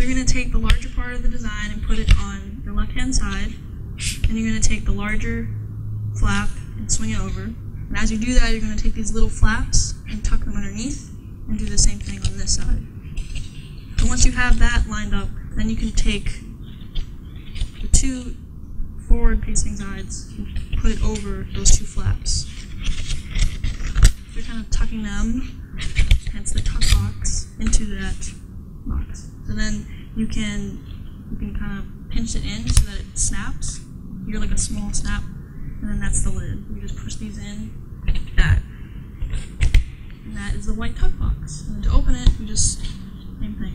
So you're going to take the larger part of the design and put it on your left hand side. And you're going to take the larger flap and swing it over. And as you do that, you're going to take these little flaps and tuck them underneath and do the same thing on this side. And once you have that lined up, then you can take the two forward facing sides and put it over those two flaps. So you're kind of tucking them, hence the tuck box, into that. So then you can you can kind of pinch it in so that it snaps. You're like a small snap, and then that's the lid. You just push these in, like that. And that is the white tuck box. And to open it, you just same thing.